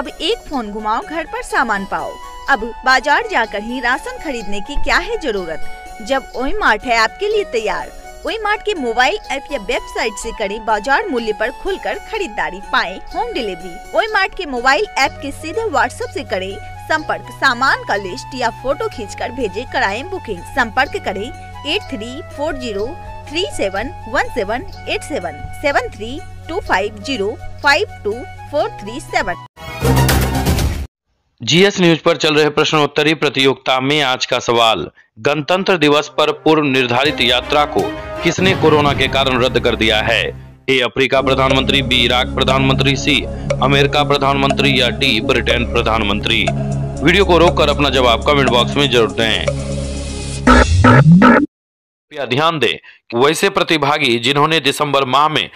अब एक फ़ोन घुमाओ, घर पर सामान पाओ। अब बाज़ार जाकर ही राशन खरीदने की क्या है ज़रूरत? जब ओई मार्ट है आपके लिए तैयार। ओई मार्ट के मोबाइल ऐप या वेबसाइट से करें बाज़ार मूल्य पर खुलकर खरीदारी, पाए होम डिलीवरी। ओई मार्ट के मोबाइल ऐप के सीधे व्हाट्सएप से करें संपर्क, सामान का लिस्ट या फ़ोटो खींचकर भेजे, कराएँ बुकिंग। संपर्क करें eight three four zero three seven one seven eight seven seven three two five zero five two GS news पर चल रहे प्रश्नोत्तरी प्रतियोगिता में आज का सवाल, गणतंत्र दिवस पर पूर्व निर्धारित यात्रा को किसने कोरोना के कारण रद्द कर दिया है? ए, अफ्रीका प्रधानमंत्री, बी, इराक प्रधानमंत्री, सी, अमेरिका प्रधानमंत्री या डी, ब्रिटेन प्रधानमंत्री? वीडियो को रोककर अपना जवाब कमेंट बॉक्स में ज़रूर दें। ध्यान दें वैसे प्रतिभागी जिन्होंने दिसंबर माह में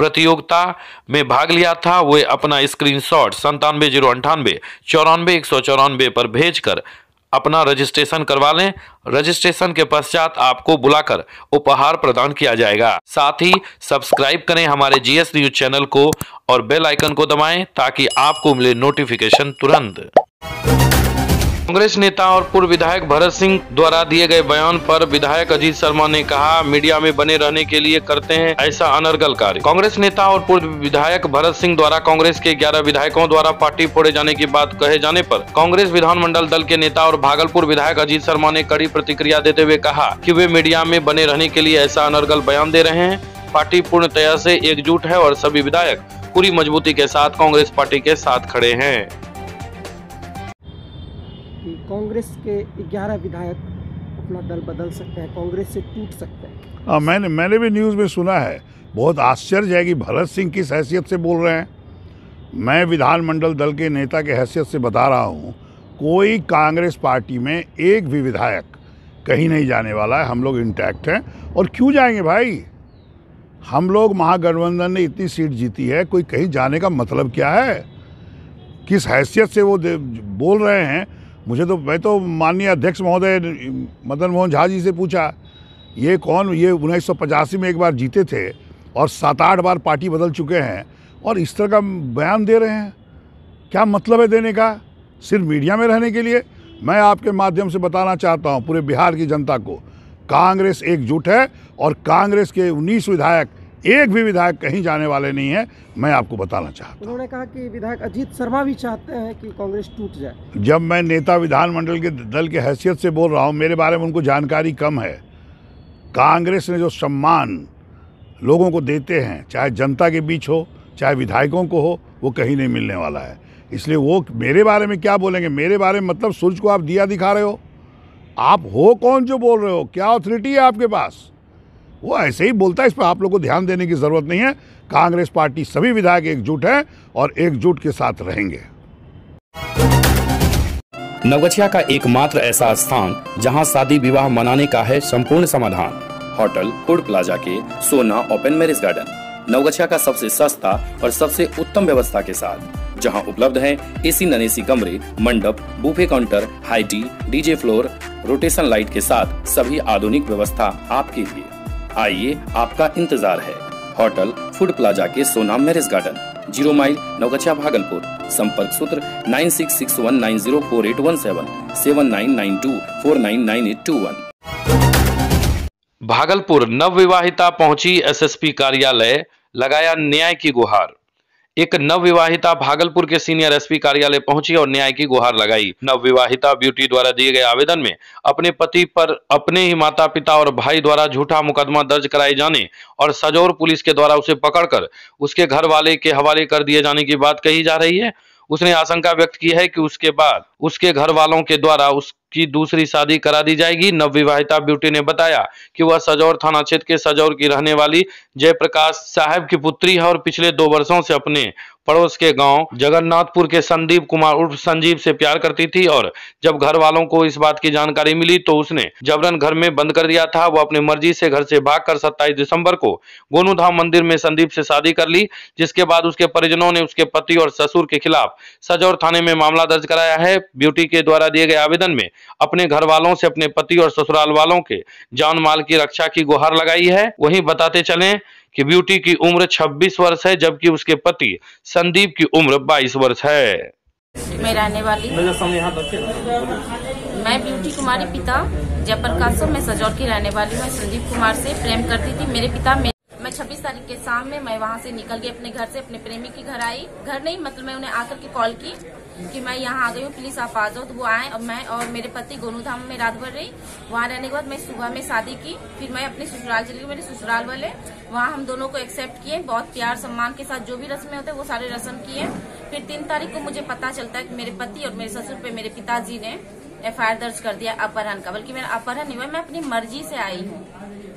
प्रतियोगिता में भाग लिया था। वे अपना स्क्रीनशॉट संतानवे ज़ीरो अंठानवे, चौरानवे, एक सौ चौरानवे पर भेजकर अपना रजिस्ट्रेशन करवा लें। रजिस्ट्रेशन के पश्चात आपको बुलाकर उपहार प्रदान किया जाएगा। साथ ही सब्सक्राइब करें हमारे जीएस न्यूज़ चैनल को और बेल आइकन को दबाएँ ताकि आपको मिले नोटिफिकेशन तुरंत। कांग्रेस नेता और पूर्व विधायक भरत सिंह द्वारा दिए गए बयान पर विधायक अजीत शर्मा ने कहा, मीडिया में बने रहने के लिए करते हैं ऐसा अनर्गल कार्य। कांग्रेस नेता और पूर्व विधायक भरत सिंह द्वारा कांग्रेस के 11 विधायकों द्वारा पार्टी फोड़े जाने की बात कहे जाने पर कांग्रेस विधानमंडल दल के नेता और भागलपुर विधायक अजीत शर्मा ने कड़ी प्रतिक्रिया देते हुए कहा की वे मीडिया में बने रहने के लिए ऐसा अनर्गल बयान दे रहे हैं। पार्टी पूर्णतया से एकजुट है और सभी विधायक पूरी मजबूती के साथ कांग्रेस पार्टी के साथ खड़े हैं। कांग्रेस के 11 विधायक अपना दल बदल सकते हैं, कांग्रेस से टूट सकते हैं। हाँ मैंने मैंने भी न्यूज़ में सुना है, बहुत आश्चर्य है कि भरत सिंह किस हैसियत से बोल रहे हैं। मैं विधानमंडल दल के नेता के हैसियत से बता रहा हूँ, कोई कांग्रेस पार्टी में एक भी विधायक कहीं नहीं जाने वाला है, हम लोग इंटैक्ट हैं। और क्यों जाएँगे भाई? हम लोग महागठबंधन ने इतनी सीट जीती है, कोई कहीं जाने का मतलब क्या है? किस हैसियत से वो बोल रहे हैं? मुझे तो मैं तो माननीय अध्यक्ष महोदय, मदन मोहन झा जी से पूछा, ये कौन, ये उन्नीस सौ पचासी में एक बार जीते थे और सात आठ बार पार्टी बदल चुके हैं और इस तरह का बयान दे रहे हैं। क्या मतलब है देने का? सिर्फ़ मीडिया में रहने के लिए? मैं आपके माध्यम से बताना चाहता हूँ, पूरे बिहार की जनता को, कांग्रेस एकजुट है और कांग्रेस के 19 विधायक एक भी विधायक कहीं जाने वाले नहीं है मैं आपको बताना चाहता हूँ। उन्होंने कहा कि विधायक अजीत शर्मा भी चाहते हैं कि कांग्रेस टूट जाए। जब मैं नेता विधानमंडल के दल के हैसियत से बोल रहा हूँ मेरे बारे में उनको जानकारी कम है। कांग्रेस ने जो सम्मान लोगों को देते हैं चाहे जनता के बीच हो चाहे विधायकों को हो वो कहीं नहीं मिलने वाला है। इसलिए वो मेरे बारे में क्या बोलेंगे? मेरे बारे में मतलब सूरज को आप दिया दिखा रहे हो। आप हो कौन जो बोल रहे हो? क्या ऑथोरिटी है आपके पास? वो ऐसे ही बोलता है, इस पर आप लोग को ध्यान देने की ज़रूरत नहीं है। कांग्रेस पार्टी सभी विधायक एकजुट है और एकजुट के साथ रहेंगे। नवगछिया का एकमात्र ऐसा स्थान, जहाँ शादी विवाह मनाने का है संपूर्ण समाधान। होटल, फ़ूड प्लाजा के सोना ओपन मैरिज गार्डन। नवगछिया का सबसे सस्ता और सबसे उत्तम व्यवस्था के साथ, जहाँ उपलब्ध है एसी नन कमरे, मंडप, buffet counter high tea DJ floor, rotation light के साथ सभी आधुनिक व्यवस्था आपके लिए। आइए आपका इंतज़ार है। होटल फ़ूड प्लाजा के Sona marriage garden, zero mile Naugachha Bhagalpur. संपर्क सूत्र nine six six one nine zero four eight one seven seven nine nine two four nine nine eight two one. Bhagalpur नव विवाहिता पहुँची SSP कार्यालय, लगाया न्याय की गुहार। एक नव विवाहिता भागलपुर के सीनियर एसपी कार्यालय पहुँची और न्याय की गुहार लगाई। नव विवाहिता ब्यूटी द्वारा दिए गए आवेदन में अपने पति पर अपने ही माता पिता और भाई द्वारा झूठा मुकदमा दर्ज कराए जाने और सजौर पुलिस के द्वारा उसे पकड़कर उसके घर वाले के हवाले कर दिए जाने की बात कही जा रही है। उसने आशंका व्यक्त की है कि उसके बाद उसके घर वालों के द्वारा उस की दूसरी शादी करा दी जाएगी। नवविवाहिता ब्यूटी ने बताया कि वह सजौर थाना क्षेत्र के सजौर की रहने वाली जयप्रकाश साहब की पुत्री है और पिछले दो वर्षों से अपने पड़ोस के गाँव जगन्नाथपुर के संदीप कुमार उर्फ़ संजीव से प्यार करती थी और जब घर वालों को इस बात की जानकारी मिली तो उसने जबरन घर में बंद कर दिया था। वो अपनी मर्ज़ी से घर से भागकर 27 दिसंबर को गोनूधाम मंदिर में संदीप से शादी कर ली, जिसके बाद उसके परिजनों ने उसके पति और ससुर के खिलाफ सजौर थाने में मामला दर्ज कराया है। ब्यूटी के द्वारा दिए गए आवेदन में अपने घर वालों से अपने पति और ससुराल वालों के जान माल की रक्षा की गुहार लगाई है। वही बताते चले कि ब्यूटी की उम्र 26 वर्ष है जबकि उसके पति संदीप की उम्र 22 वर्ष है। मैं रहने वाली मैं ब्यूटी कुमारी पिता जयपुर जयप्रकाश में सजौर की रहने वाली हूँ। मैं संदीप कुमार से प्रेम करती थी। मेरे पिता मे- मैं 26 तारीख के शाम में मैं वहाँ से निकल गई अपने घर से अपने प्रेमी के घर आई। घर नहीं मतलब मैं उन्हें आकर के कॉल की। कि मैं यहाँ आ गई हूँ प्लीज़ आप आ जाओ। तो वो आए और मैं और मेरे पति गोनू धाम में रात भर रही। वहाँ रहने के बाद मैं सुबह में शादी की, फिर मैं अपने ससुराल चली गई, मेरे ससुराल वाले। वहाँ हम दोनों को एक्सेप्ट किए, बहुत प्यार सम्मान के साथ जो भी रस्में होते हैं, वो सारे रस्म किए। फिर तीन तारीख को मुझे पता चलता है कि मेरे पति और मेरे ससुर पे मेरे पिताजी ने एफआईआर दर्ज कर दिया अपहरण का। बल्कि मेरा अपहरण नहीं हुआ, मैं अपनी मर्ज़ी से आई हूँ।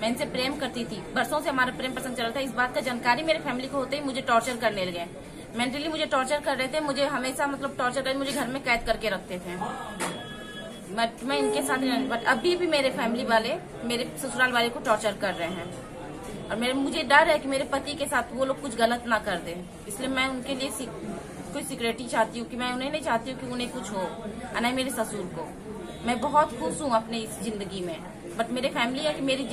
मैं इनसे प्रेम करती थी। बरसों से हमारा प्रेम प्रसंग चल रहा था। इस बात का जानकारी मेरे फैमिली को होते ही मुझे टॉर्चर करने लगे। मेंटली मुझे टॉर्चर कर रहे थे मुझे हमेशा मतलब टॉर्चर कर मुझे घर में कैद करके रखते थे। बट मैं इनके साथ बट अभी भी मेरे फैमिली वाले मेरे ससुराल वाले को टॉर्चर कर रहे हैं। और मेरे मुझे डर है कि मेरे पति के साथ वो लोग कुछ गलत ना कर दें। इसलिए मैं उनके लिए सिक, कोई सिक्योरिटी चाहती हूँ कि मैं उन्हें नहीं चाहती हूँ कि उन्हें कुछ हो और नहीं मेरे ससुर को। मैं बहुत खुश हूँ अपने इस ज़िंदगी में। बट मेरे फैमिली है कि मेरी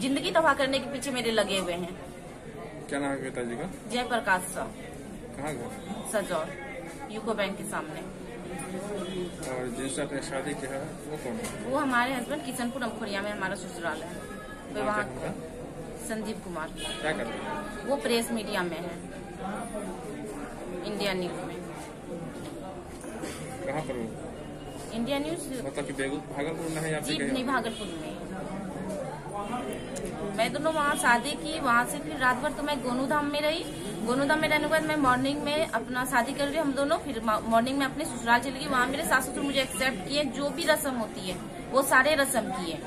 ज़िंदगी तबाह करने के पीछे मेरे लगे हुए हैं। क्या नाम है पिताजी का? जयप्रकाश साहब सजौर यूको बैंक के सामने। और जिनसे आपने शादी किया है वो कौन है? वो हमारे हस्बैंड किशनपुर अमखोरिया में हमारा ससुराल है। वे नाम वहाँ क्या संदीप कुमार। क्या करते हैं? वो प्रेस मीडिया में है इंडिया न्यूज़ में। कहाँ पर वो? इंडिया न्यूज़ मतलब कि भागलपुर में है या जी नहीं भागलपुर में। मैं दोनों वहाँ शादी की वहाँ से फिर रात भर तो मैं गोनू धाम में रही। गोनू धाम में रहने के बाद मैं मॉर्निंग में अपना शादी कर रही हम दोनों। फिर मॉर्निंग में अपने ससुराल चली गई। वहाँ मेरे सास ससुर मुझे एक्सेप्ट किए, जो भी रस्म होती है, वो सारे रस्म किए।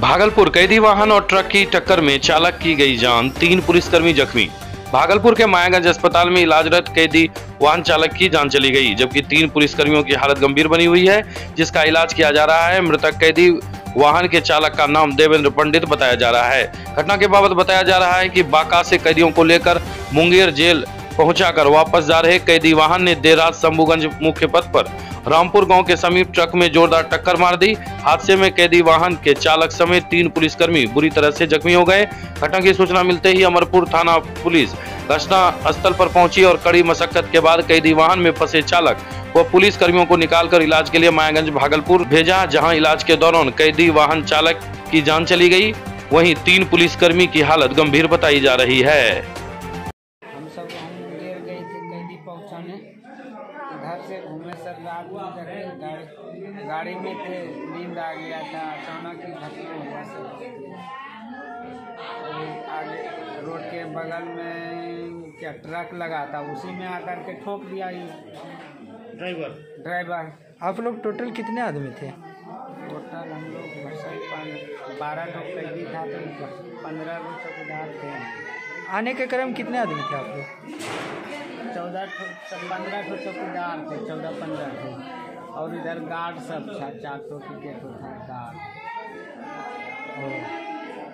भागलपुर कैदी वाहन और ट्रक की टक्कर में चालक की गई जान, तीन पुलिसकर्मी जख्मी। भागलपुर के मायागंज अस्पताल में इलाजरत कैदी वाहन चालक की जान चली गई, जबकि तीन पुलिसकर्मियों की हालत गंभीर बनी हुई है, जिसका इलाज किया जा रहा है। मृतक कैदी वाहन के चालक का नाम देवेंद्र पंडित बताया जा रहा है। घटना के बाबत बताया जा रहा है कि बाका से कैदियों को लेकर मुंगेर जेल पहुंचाकर वापस जा रहे कैदी वाहन ने देर रात शंभुगंज मुख्य पथ पर रामपुर गाँव के समीप ट्रक में जोरदार टक्कर मार दी। हादसे में कैदी वाहन के चालक समेत तीन पुलिसकर्मी बुरी तरह से जख्मी हो गए। घटना की सूचना मिलते ही अमरपुर थाना पुलिस घटना स्थल पर पहुँची और कड़ी मशक्कत के बाद कैदी वाहन में फंसे चालक व पुलिस कर्मियों को निकालकर इलाज के लिए मायागंज भागलपुर भेजा, जहाँ इलाज के दौरान कैदी वाहन चालक की जान चली गई। वहीं तीन पुलिसकर्मी की हालत गंभीर बताई जा रही है। हम सब गए थे कैदी पहुँचाने। घर से घूमे सब रात गाड़ी गाड़ी में थे, नींद आ गया था, अचानक ही घटना हुआ सब। आगे रोड के बगल में क्या ट्रक लगा था उसी में आकर के ठोक दिया ये ड्राइवर। ड्राइवर। आप लोग टोटल कितने आदमी थे? टोटल हम लोग बारह लोग कैदी था तो पंद्रह लोग चौकीदार थे। आने के क्रम कितने आदमी थे आप लोग? चौदह पंद्रह ठो चौकीदार थे चौदह पंद्रह थे और इधर गार्ड सब था चार ठो की ठो था गार्ड।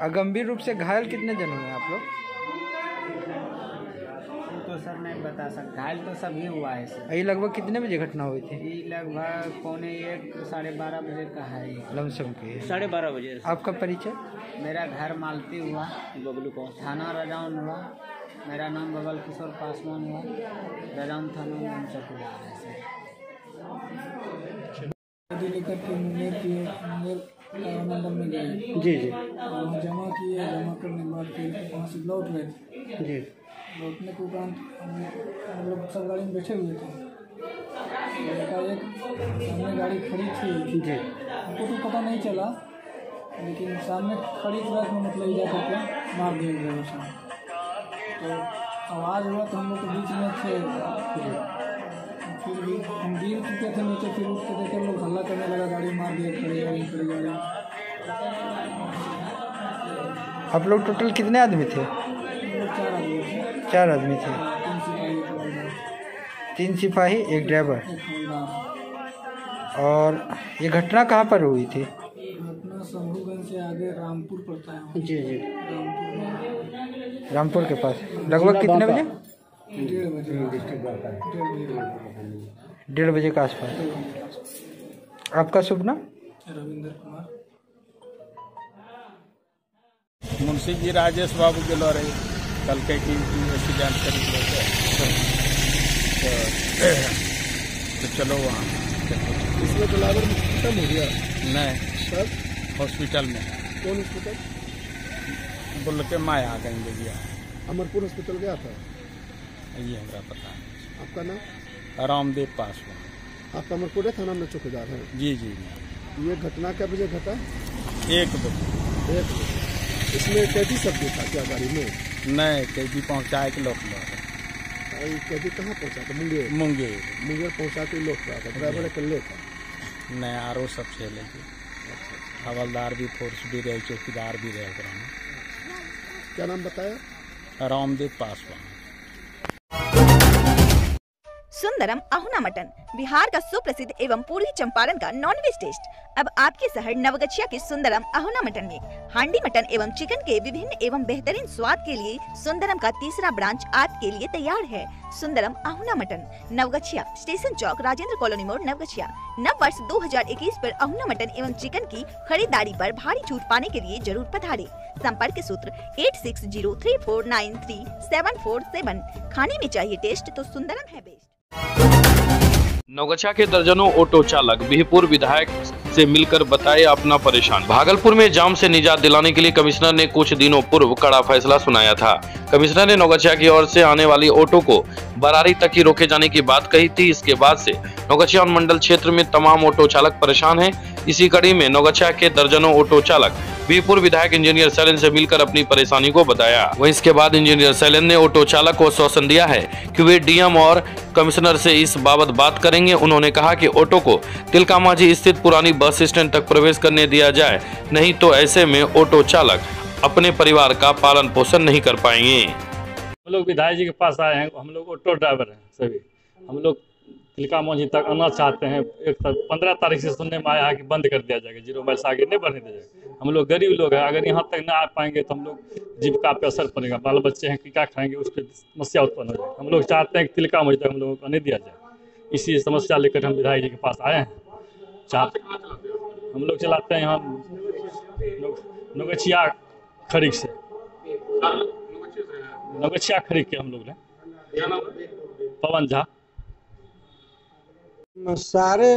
और गंभीर रूप से घायल कितने जन हुए आप लोग? तो सर नहीं बता सकता। घायल तो सभी हुआ है सर। ये लगभग कितने बजे घटना हुई थी? ये लगभग पौने एक साढ़े बारह बजे का है लमसम की। साढ़े बारह बजे। आपका परिचय? मेरा घर मालती हुआ। बबलू को थाना रजाउन हुआ। मेरा नाम बबल किशोर पासवान हुआ। रजाउन थाना में चौकीदार है सर लेकर के मुंगेर की मुंगेर मंडल में गए जी जी। वहाँ जमा किए जमा करने के बाद फिर वहाँ से लौट गए। जी। लौटने के उपरांत हम लोग सब गाड़ी में बैठे हुए थे। एकाएक सामने गाड़ी खड़ी थी। जी। हमको तो पता नहीं चला लेकिन सामने खड़ी ट्रक में मतलब जा करके मार दिया गया उसने तो आवाज़ हुआ तो हम लोग तो बीच में थे। फिर भी हम गिर चुके थे नीचे फिर उठ के देखे लोग हल्ला करने लगा गाड़ी मार दिए खड़ी गाड़ी खड़ी गाड़ी आप लोग टोटल कितने आदमी थे? चार आदमी थे। तीन सिपाही एक ड्राइवर। और ये घटना कहाँ पर हुई थी? घटना से आगे रामपुर पड़ता है जी जी। रामपुर रामपुर के पास। लगभग कितने बजे डेढ़ बजे? डेढ़ बजे डेढ़ बजे के आसपास। आपका शुभ नाम? रविंद्र कुमार। मुंशी जी राजेश बाबू के लड़े कल के की एक्सीडेंट करी तो, तो चलो वहाँ। इसमें ड्राइवर खत्म हो गया? नहीं। सर? हॉस्पिटल में। कौन हॉस्पिटल बोल के माया ले गया। अमरपुर हॉस्पिटल गया था? ये हमारा पता है आपका नाम? रामदेव पासवान। आप अमरपुर थाना में चौकीदार हैं? जी जी ये घटना क्या बजे घटा? एक बजे। एक बजे। इसमें कैदी सब्ज़ी था क्या गाड़ी में? नहीं कैदी पहुँचाए के लोग लो कैदी कहाँ पहुँचा था मुंगेर मुंगेर मुंगेर पहुँचा के लोग रहा था ड्राइवर अकेले था नहीं आरो सब चले गए हवलदार भी फोर्स भी रहे चौकीदार भी रहे ग्राम क्या नाम बताया रामदेव पासवान सुंदरम अहुना मटन, बिहार का सुप्रसिद्ध एवं पूर्वी चंपारण का नॉनवेज टेस्ट अब आपके शहर नवगछिया के सुंदरम अहुना मटन में, हांडी मटन एवं चिकन के विभिन्न एवं बेहतरीन स्वाद के लिए सुंदरम का तीसरा ब्रांच आपके लिए तैयार है। सुंदरम अहुना मटन, नवगछिया, स्टेशन चौक, राजेंद्र कॉलोनी मोड़ नवगछिया। नव वर्ष 2021 पर अहुना मटन एवं चिकन की खरीदारी पर भारी छूट पाने के लिए ज़रूर पधारे। संपर्क सूत्र eight six zero three four nine three seven four seven. खाने में चाहिए टेस्ट तो सुंदरम है बेस्ट नवगछिया के दर्जनों ऑटो चालक बिहपुर विधायक से मिलकर बताए अपना परेशान। भागलपुर में जाम से निजात दिलाने के लिए कमिश्नर ने कुछ दिनों पूर्व कड़ा फैसला सुनाया था। कमिश्नर ने नौगछिया की ओर से आने वाली ऑटो को बरारी तक ही रोके जाने की बात कही थी। इसके बाद से नवगछिया मंडल क्षेत्र में तमाम ऑटो चालक परेशान हैं। इसी कड़ी में नौगछिया के दर्जनों ऑटो चालक बीरपुर विधायक इंजीनियर सैलन से मिलकर अपनी परेशानी को बताया। वहीं इसके बाद इंजीनियर सैलन ने ऑटो चालक को आश्वासन दिया है कि वे डीएम और कमिश्नर से इस बाबत बात करेंगे। उन्होंने कहा कि ऑटो को तिलका माझी स्थित पुरानी बस स्टैंड तक प्रवेश करने दिया जाए, नहीं तो ऐसे में ऑटो चालक अपने परिवार का पालन पोषण नहीं कर पाएँगे। हम लोग विधायक जी के पास आए हैं, हम लोग ऑटो ड्राइवर हैं सभी। हम लोग तिलका मंझी तक आना चाहते हैं। एक पंद्रह तारीख से सुनने में आया है कि बंद कर दिया जाएगा, ज़ीरो माइल से आगे नहीं बढ़ने दिया जाएगा। हम लोग गरीब लोग हैं, अगर यहाँ तक ना आ पाएँगे तो हम लोग जीविका पे असर पड़ेगा। बाल बच्चे हैं कि क्या खाएँगे, उस पर समस्या उत्पन्न हो जाएगी। हम लोग चाहते हैं कि तिलका मंझी तक हम लोगों को नहीं दिया जाए। इसी समस्या लेकर हम विधायक जी के पास आए हैं। चाहते हम लोग चलाते हैं यहाँ नगछिया खरीक से। नगछिया खरीक के हम लोग ने पवन झा। सारे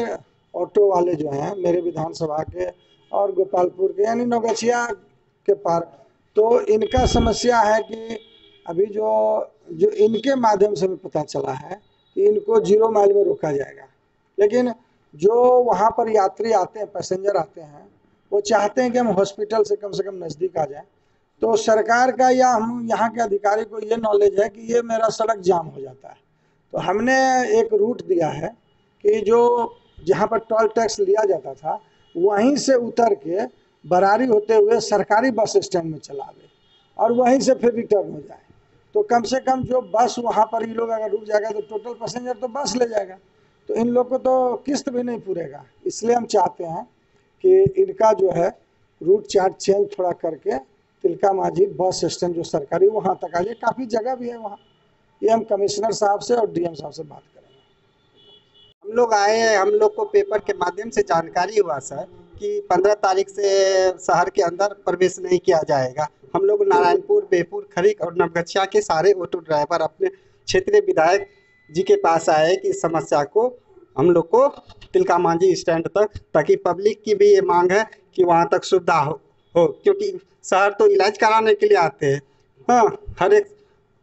ऑटो वाले जो हैं, मेरे विधानसभा के और गोपालपुर के, यानी नौगछिया के पार तो इनका समस्या है कि अभी जो जो इनके माध्यम से भी पता चला है कि इनको ज़ीरो माइल में रोका जाएगा। लेकिन जो वहाँ पर यात्री आते हैं, पैसेंजर आते हैं, वो चाहते हैं कि हम हॉस्पिटल से कम से कम नज़दीक आ जाएँ। तो सरकार का या हम यहाँ के अधिकारी को ये नॉलेज है कि ये मेरा सड़क जाम हो जाता है। तो हमने एक रूट दिया है कि जो जहाँ पर टोल टैक्स लिया जाता था, वहीं से उतर के बरारी होते हुए सरकारी बस स्टैंड में चला आवे और वहीं से फिर रिटर्न हो जाए। तो कम से कम जो बस वहाँ पर ये लोग अगर रुक जाएगा तो टोटल पैसेंजर तो बस ले जाएगा। तो इन लोग को तो किस्त भी नहीं पूरेगा। इसलिए हम चाहते हैं कि इनका जो है रूट चार्ट चेंज थोड़ा करके तिलका माझी बस स्टैंड जो सरकारी वहाँ तक आ जाए। काफ़ी जगह भी है वहाँ। ये हम कमिश्नर साहब से और डीएम साहब से बात करेंगे। हम लोग आए हैं। हम लोग को पेपर के माध्यम से जानकारी हुआ सर कि पंद्रह तारीख से शहर के अंदर प्रवेश नहीं किया जाएगा। हम लोग नारायणपुर बेपुर खरीक और नवगछिया के सारे ऑटो ड्राइवर अपने क्षेत्रीय विधायक जी के पास आए कि इस समस्या को हम लोग को तिलका मांझी स्टैंड तक ताकि पब्लिक की भी ये मांग है कि वहाँ तक सुविधा हो, हो क्योंकि शहर तो इलाज कराने के लिए आते हैं। हाँ हर एक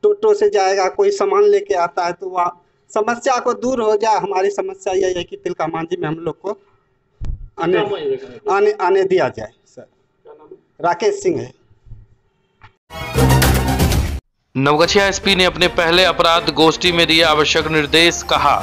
टोटो से जाएगा कोई सामान लेके आता है तो वहाँ समस्या को दूर हो जाए हमारी समस्या यही है कि तिलका मांझी में हम लोग को आने आने आने दिया जाए सर। राकेश सिंह है। नवगछिया एसपी ने अपने पहले अपराध गोष्ठी में दिए आवश्यक निर्देश कहा।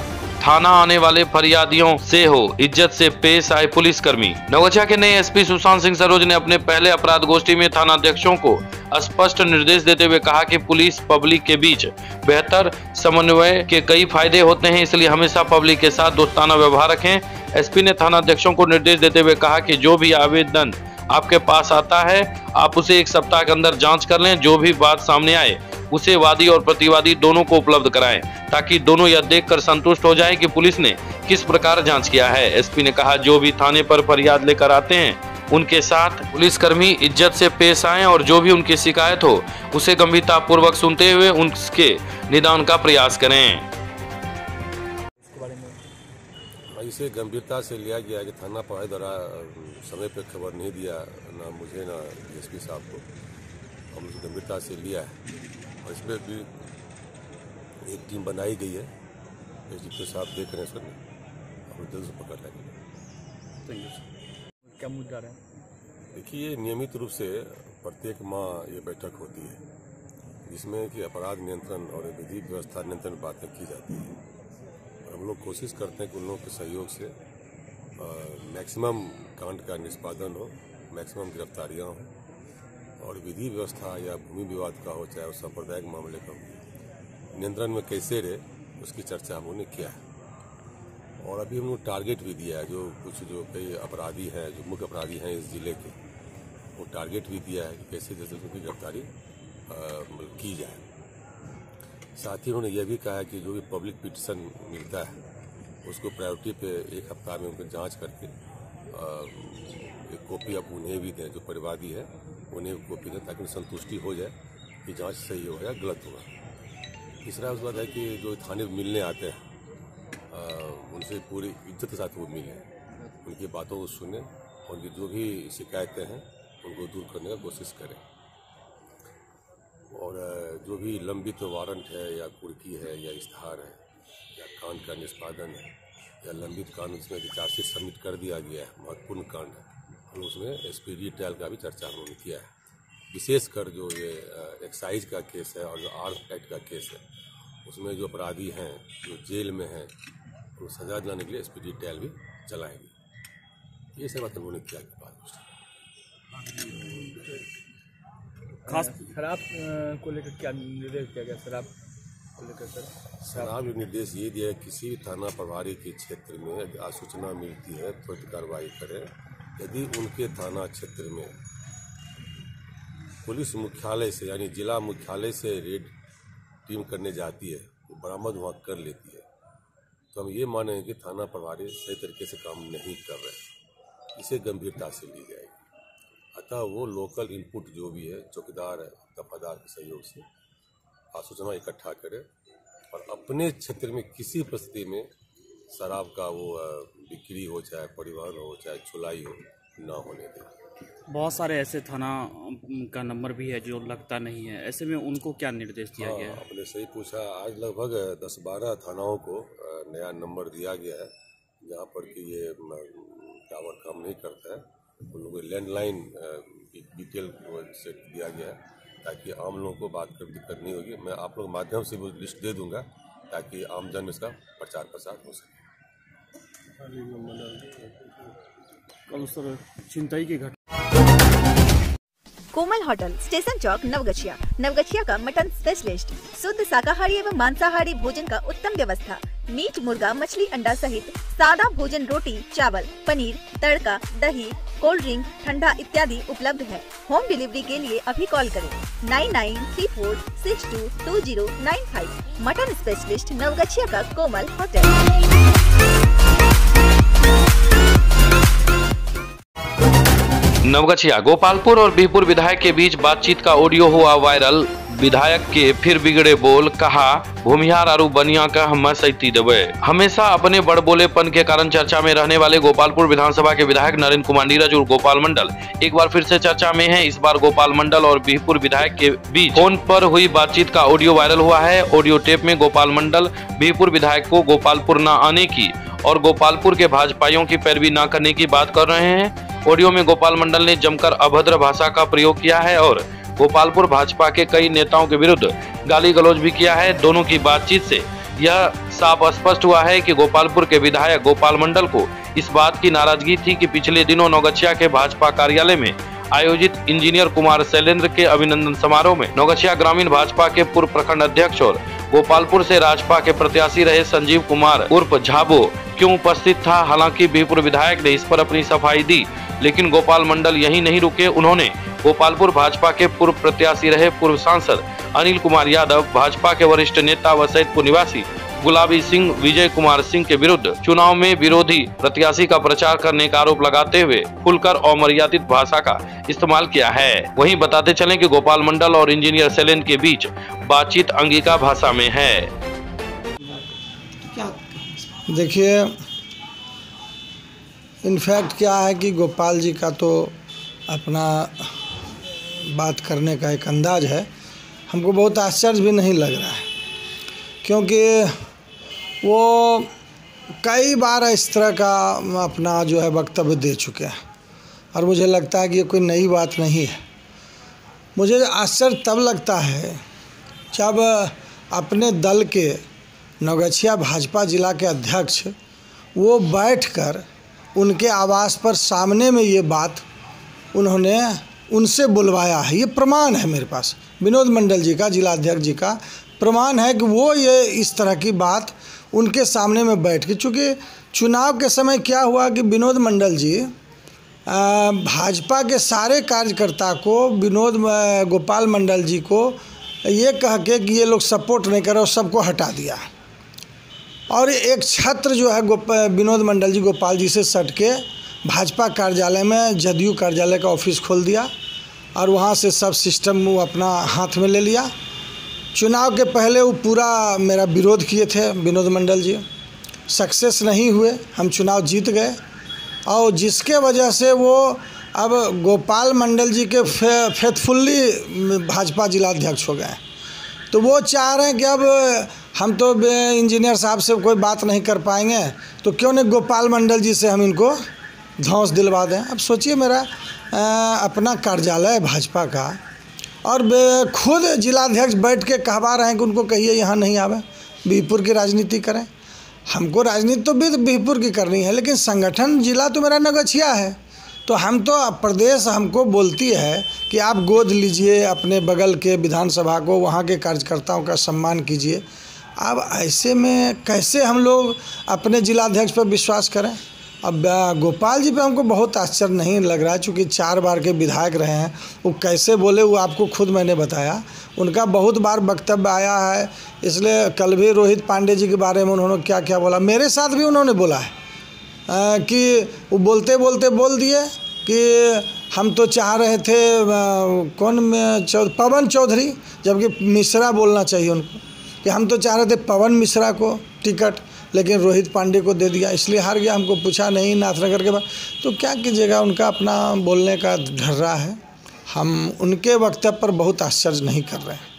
थाना आने वाले फरियादियों से हो, इज़्ज़त से पेश आए पुलिसकर्मी। नवगछिया के नए एसपी सुशांत सिंह सरोज ने अपने पहले अपराध गोष्ठी में थाना अध्यक्षों को स्पष्ट निर्देश देते हुए कहा कि पुलिस पब्लिक के बीच बेहतर समन्वय के कई फ़ायदे होते हैं, इसलिए हमेशा पब्लिक के साथ दोस्ताना व्यवहार रखें। एसपी ने थाना अध्यक्षों को निर्देश देते हुए कहा कि जो भी आवेदन आपके पास आता है, आप उसे एक सप्ताह के अंदर जाँच कर लें, जो भी बात सामने आए। उसे वादी और प्रतिवादी दोनों को उपलब्ध कराएँ, ताकि दोनों यह देखकर संतुष्ट हो जाएँ कि पुलिस ने किस प्रकार जाँच किया है। एसपी ने कहा, जो भी थाने पर फरियाद लेकर आते हैं, उनके साथ पुलिसकर्मी इज़्ज़त से पेश आए और जो भी उनकी शिकायत हो, उसे गंभीरता पूर्वक सुनते हुए उनके निदान का प्रयास करें। इसे गंभीरता से लिया गया कि थाना प्रभारी द्वारा समय पर खबर नहीं दिया, ना मुझे, ना एसपी साहब को। हम गंभीरता से लिया है। और इसमें भी एक टीम बनाई गई है। एस डी साहब देख रहे हैं सर। हम जल्द से पकड़ लेंगे क्या मुद्दा रहे देखिए नियमित रूप से प्रत्येक माह ये बैठक होती है जिसमें कि अपराध नियंत्रण और विधि व्यवस्था नियंत्रण बातें की जाती है। और हम लोग कोशिश करते हैं कि उन लोगों के सहयोग से मैक्सिमम कांड का निष्पादन हो मैक्सिमम गिरफ्तारियाँ हों। और विधि व्यवस्था या भूमि विवाद का हो, चाहे वो सांप्रदायिक मामले का नियंत्रण में कैसे रहे, उसकी चर्चा हम लोगों ने किया है। और अभी हम लोग टारगेट भी दिया है, जो कुछ जो कई अपराधी हैं, जो मुख्य अपराधी हैं इस ज़िले के, वो टारगेट भी दिया है कि कैसे जैसे उनकी गिरफ्तारी मतलब की जाए। साथ ही उन्होंने यह भी कहा कि जो भी पब्लिक पिटिशन मिलता है, उसको प्रायोरिटी पे एक हफ़्ता में उनको जाँच करके एक कॉपी आप उन्हें भी दें, जो परिवादी है उन्हें कॉपी दें ताकि संतुष्टि हो जाए कि जाँच सही हो या गलत होगा। तीसरा उस बात है कि जो थाने मिलने आते हैं उनसे पूरी इज़्ज़त के साथ वो मिले। उनकी बातों को सुने उनकी जो भी शिकायतें हैं, उनको दूर करने का कोशिश करें। और जो भी लंबित तो वारंट है या कुर्की है या इश्तहार है या कांड का निष्पादन है या लंबित कांड उसमें चार्जशीट सबमिट कर दिया गया है, महत्वपूर्ण कांड हम उसमें एस पी डी ट्रायल का भी चर्चा हम लोगों ने किया है। विशेषकर जो ये एक्साइज का केस है और जो आर्म एक्ट का केस है उसमें जो अपराधी हैं जो जेल में हैं उनको तो सजा दिलाने के लिए एस पी डी ट्रायल भी चलाएँगे। ये सब बात हम लोगों ने किया खास शराब को लेकर क्या निर्देश दिया गया? शराब को लेकर सर? शराब निर्देश ये दिया है किसी भी थाना प्रभारी के क्षेत्र में आसूचना मिलती है तुरंत कार्रवाई करें। यदि उनके थाना क्षेत्र में पुलिस मुख्यालय से, यानी जिला मुख्यालय से रेड टीम करने जाती है वो बरामद वहाँ कर लेती है तो हम ये माने कि थाना प्रभारी सही तरीके से काम नहीं कर रहे इसे गंभीरता से ली जाएगी। अतः वो लोकल इनपुट जो भी है, चौकीदार है, दफादार के सहयोग से आसूचना इकट्ठा करें और अपने क्षेत्र में किसी परिस्थिति में शराब का वो बिक्री हो चाहे परिवहन हो चाहे चुलाई हो ना होने दें। बहुत सारे ऐसे थाना का नंबर भी है जो लगता नहीं है। ऐसे में उनको क्या निर्देश दिया हाँ, गया? है आपने सही पूछा। आज लगभग दस बारह थानाओं को नया नंबर दिया गया है जहाँ पर कि ये टावर काम नहीं करता है। उन लोगों को लैंडलाइन डिटेल से दिया गया है ताकि आम लोगों को बात कर दिक्कत नहीं होगी। मैं आप लोग माध्यम से वो लिस्ट दे दूँगा। ताकि आमजन में इसका प्रचार प्रसार हो सके। कल सर चिंताई की घटना। कोमल होटल स्टेशन चौक नवगछिया। नवगछिया का मटन स्पेशलिस्ट। शुद्ध शाकाहारी एवं मांसाहारी भोजन का उत्तम व्यवस्था। मीट मुर्गा मछली अंडा सहित सादा भोजन रोटी चावल पनीर तड़का दही कोल्ड ड्रिंक, ठंडा इत्यादि उपलब्ध है। होम डिलीवरी के लिए अभी कॉल करें। Nine nine three four six two two zero nine five. Mutton specialist Naugachia का कोमल होटल। नवगछिया, गोपालपुर और बिहपुर विधायक के बीच बातचीत का ऑडियो हुआ वायरल। विधायक के फिर बिगड़े बोल, कहा, भूमिहार आरू बनिया का हम सैती देवे हमेशा अपने बड़ बोलेपन के कारण चर्चा में रहने वाले गोपालपुर विधानसभा के विधायक नरेंद्र कुमार नीरज और गोपाल मंडल, एक बार फिर से चर्चा में हैं। इस बार गोपाल मंडल और बिहपुर विधायक के बीच फ़ोन पर हुई बातचीत का ऑडियो वायरल हुआ है। ऑडियो टेप में गोपाल मंडल बिहपुर विधायक को गोपालपुर न आने की और गोपालपुर के भाजपाइयों की पैरवी न करने की बात कर रहे हैं। ऑडियो में गोपाल मंडल ने जमकर अभद्र भाषा का प्रयोग किया है और गोपालपुर भाजपा के कई नेताओं के विरुद्ध गाली गलौज भी किया है। दोनों की बातचीत से यह साफ़ स्पष्ट हुआ है कि गोपालपुर के विधायक गोपाल मंडल को इस बात की नाराज़गी थी कि पिछले दिनों नौगछिया के भाजपा कार्यालय में आयोजित इंजीनियर कुमार शैलेंद्र के अभिनंदन समारोह में नौगछिया ग्रामीण भाजपा के पूर्व प्रखंड अध्यक्ष और गोपालपुर से राजपा के प्रत्याशी रहे संजीव कुमार। उर्फ़ झाबो क्यों उपस्थित था? हालाँकि बीहपुर विधायक ने इस पर अपनी सफ़ाई दी, लेकिन गोपाल मंडल यही नहीं रुके। उन्होंने गोपालपुर भाजपा के पूर्व प्रत्याशी रहे पूर्व सांसद अनिल कुमार यादव, भाजपा के वरिष्ठ नेता व सैदपुर निवासी गुलाबी सिंह विजय कुमार सिंह के विरुद्ध चुनाव में विरोधी प्रत्याशी का प्रचार करने का आरोप लगाते हुए खुलकर अमर्यादित भाषा का इस्तेमाल किया है। वहीं बताते चले कि गोपाल मंडल और इंजीनियर सेलेन के बीच बातचीत अंगिका भाषा में है। देखिए इनफैक्ट क्या है कि गोपाल जी का तो अपना बात करने का एक अंदाज है। हमको बहुत आश्चर्य भी नहीं लग रहा है क्योंकि वो कई बार इस तरह का अपना जो है वक्तव्य दे चुके हैं। और मुझे लगता है कि ये कोई नई बात नहीं है। मुझे आश्चर्य तब लगता है जब अपने दल के नवगछिया भाजपा जिला के अध्यक्ष वो बैठकर उनके आवास पर सामने में ये बात उन्होंने उनसे बुलवाया है। ये प्रमाण है मेरे पास। विनोद मंडल जी का जिला अध्यक्ष जी का प्रमाण है कि वो ये इस तरह की बात उनके सामने में बैठ के, चूँकि चुनाव के समय क्या हुआ कि विनोद मंडल जी भाजपा के सारे कार्यकर्ता को, विनोद गोपाल मंडल जी को ये कह के कि ये लोग सपोर्ट नहीं करो सबको हटा दिया। और एक छत्र जो है विनोद मंडल जी, गोपाल जी से सट के भाजपा कार्यालय में, जदयू कार्यालय का ऑफ़िस खोल दिया और वहाँ से सब सिस्टम वो अपना हाथ में ले लिया। चुनाव के पहले वो पूरा मेरा विरोध किए थे विनोद मंडल जी। सक्सेस नहीं हुए हम चुनाव जीत गए। और जिसके वजह से वो अब गोपाल मंडल जी के फे, फेथफुल्ली भाजपा जिलाध्यक्ष हो गए। तो वो चाह रहे हैं कि अब हम तो इंजीनियर साहब से कोई बात नहीं कर पाएँगे तो क्यों नहीं गोपाल मंडल जी से हम इनको धौंस दिलवा दें? अब सोचिए मेरा आ, अपना कार्यालय भाजपा का और खुद जिलाध्यक्ष बैठ के कहवा रहे हैं कि उनको कहिए यहाँ नहीं आवे, बीहपुर की राजनीति करें। हमको राजनीति तो भी बीहपुर की करनी है, लेकिन संगठन जिला तो मेरा नगछिया है। तो हम तो प्रदेश हमको बोलती है कि आप गोद लीजिए अपने बगल के विधानसभा को, वहाँ के कार्यकर्ताओं का सम्मान कीजिए। अब ऐसे में कैसे हम लोग अपने जिलाध्यक्ष पर विश्वास करें? अब गोपाल जी पे हमको बहुत आश्चर्य नहीं लग रहा है चूँकि चार बार के विधायक रहे हैं। वो कैसे बोले वो आपको खुद मैंने बताया। उनका बहुत बार वक्तव्य आया है इसलिए कल भी रोहित पांडे जी के बारे में उन्होंने क्या क्या बोला। मेरे साथ भी उन्होंने बोला है आ, कि वो बोलते बोलते बोल दिए कि हम तो चाह रहे थे आ, कौन चौ, पवन चौधरी जबकि मिश्रा बोलना चाहिए उनको कि हम तो चाह रहे थे पवन मिश्रा को टिकट लेकिन रोहित पांडे को दे दिया, इसलिए हार गया, हमको पूछा नहीं नाथनगर के बाद। तो क्या कीजिएगा, उनका अपना बोलने का ढर्रा है। हम उनके वक्तव्य पर बहुत आश्चर्य नहीं कर रहे हैं।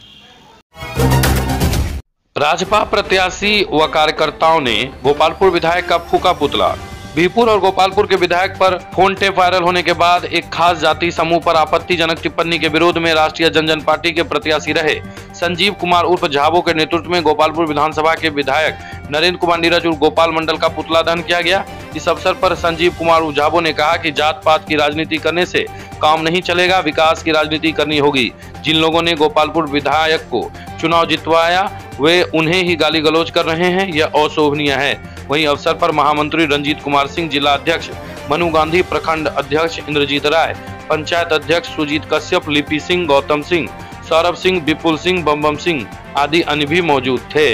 राजपा प्रत्याशी व कार्यकर्ताओं ने गोपालपुर विधायक का फूका पुतला बीहपुर और गोपालपुर के विधायक पर फ़ोन टेप वायरल होने के बाद एक खास जाति समूह पर आपत्तिजनक टिप्पणी के विरोध में राष्ट्रीय जनजन पार्टी के प्रत्याशी रहे। संजीव कुमार उर्फ़ झाबो के नेतृत्व में गोपालपुर विधानसभा के विधायक नरेंद्र कुमार नीरज उर्फ़ गोपाल मंडल का पुतला दहन किया गया। इस अवसर पर संजीव कुमार उर्फ़ झाबो ने कहा कि जात पात की राजनीति करने से काम नहीं चलेगा, विकास की राजनीति करनी होगी। जिन लोगों ने गोपालपुर विधायक को चुनाव जितवाया, वे उन्हें ही गाली गलौज कर रहे हैं, यह अशोभनीय है। वहीं अवसर पर महामंत्री रंजीत कुमार सिंह जिला अध्यक्ष मनु गांधी प्रखंड अध्यक्ष इंद्रजीत राय पंचायत अध्यक्ष सुजीत कश्यप लिपि सिंह गौतम सिंह सौरभ सिंह विपुल सिंह बम्बम सिंह आदि अन्य भी मौजूद थे।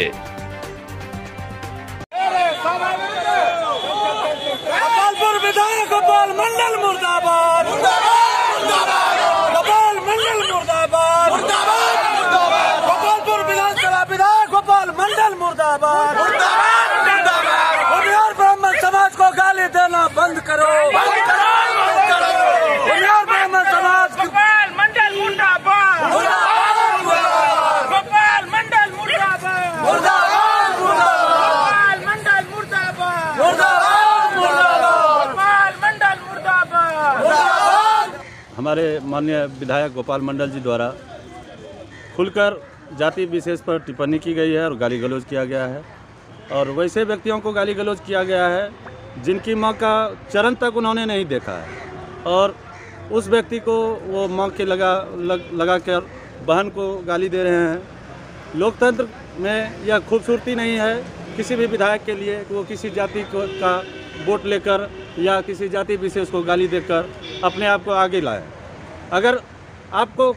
विधायक गोपाल मुर्दाबाद मुर्दाबाद। गोपालपुर विधानसभा विधायक गोपाल मंडल मुर्दाबाद बुनियार ब्राह्मण समाज को गाली देना बंद करो बुनियार ब्राह्मण समाज गोपाल मंडल मुर्दाबाद गोपाल मंडल मुर्दाबाद गोपाल मंडल मुर्दाबाद गोपाल मंडल मुर्दाबाद हमारे माननीय विधायक गोपाल मंडल जी द्वारा खुलकर जाति विशेष पर टिप्पणी की गई है और गाली गलौज किया गया है। और वैसे व्यक्तियों को गाली गलौज किया गया है जिनकी माँ का चरण तक उन्होंने नहीं देखा है। और उस व्यक्ति को वो माँ के लगा लग, लगा कर बहन को गाली दे रहे हैं। लोकतंत्र में यह खूबसूरती नहीं है किसी भी विधायक के लिए वो किसी जाति को का वोट लेकर या किसी जाति विशेष को गाली देकर अपने आप को आगे लाए। अगर आपको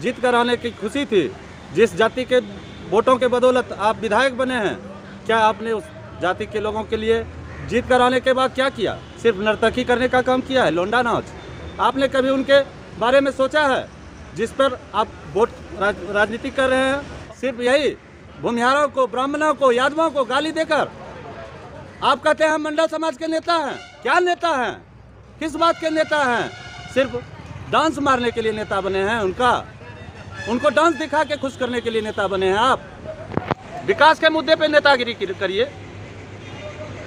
जीत कर आने की खुशी थी जिस जाति के वोटों के बदौलत आप विधायक बने हैं क्या आपने उस जाति के लोगों के लिए जीत कर आने के बाद क्या किया? सिर्फ़ नर्तकी करने का काम किया है लोंडा नाच। आपने कभी उनके बारे में सोचा है जिस पर आप वोट राज, राजनीति कर रहे हैं? सिर्फ़ यही भूमिहारों को ब्राह्मणों को यादवों को गाली देकर। आप कहते हैं मंडल समाज के नेता हैं? क्या नेता हैं? किस बात के नेता हैं? सिर्फ़ डांस मारने के लिए नेता बने हैं उनका। उनको डांस दिखा के खुश करने के लिए नेता बने हैं आप। विकास के मुद्दे पे नेतागिरी करिए।